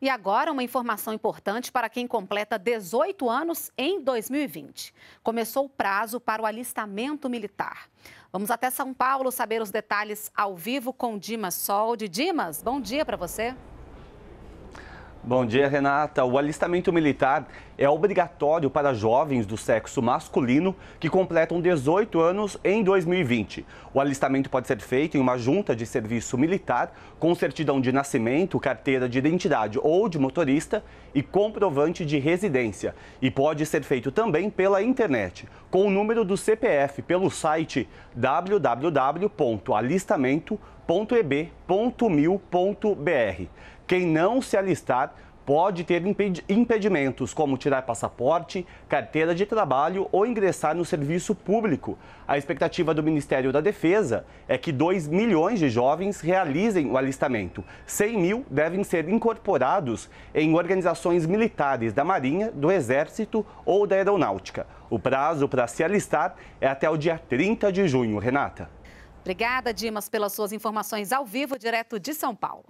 E agora, uma informação importante para quem completa 18 anos em 2020. Começou o prazo para o alistamento militar. Vamos até São Paulo saber os detalhes ao vivo com Dimas Sol. De Dimas, bom dia para você. Bom dia, Renata. O alistamento militar é obrigatório para jovens do sexo masculino que completam 18 anos em 2020. O alistamento pode ser feito em uma junta de serviço militar com certidão de nascimento, carteira de identidade ou de motorista e comprovante de residência. E pode ser feito também pela internet, com o número do CPF pelo site www.alistamento.eb.mil.br. Quem não se alistar pode ter impedimentos, como tirar passaporte, carteira de trabalho ou ingressar no serviço público. A expectativa do Ministério da Defesa é que 2 milhões de jovens realizem o alistamento. 100 mil devem ser incorporados em organizações militares da Marinha, do Exército ou da Aeronáutica. O prazo para se alistar é até o dia 30 de junho. Renata. Obrigada, Dimas, pelas suas informações ao vivo, direto de São Paulo.